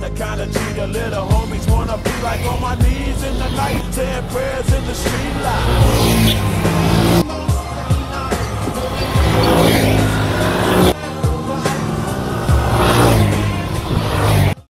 I'm the kind of G little homies wanna be like on my knees in the night,